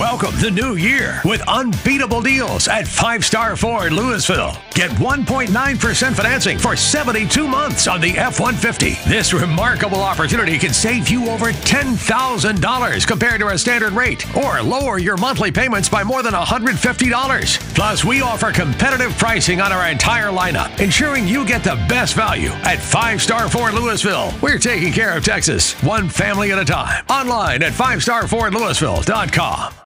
Welcome the new year with unbeatable deals at Five Star Ford Lewisville. Get 1.9% financing for 72 months on the F 150. This remarkable opportunity can save you over $10,000 compared to a standard rate or lower your monthly payments by more than $150. Plus, we offer competitive pricing on our entire lineup, ensuring you get the best value at Five Star Ford Lewisville. We're taking care of Texas, one family at a time. Online at 5starfordlewisville.com.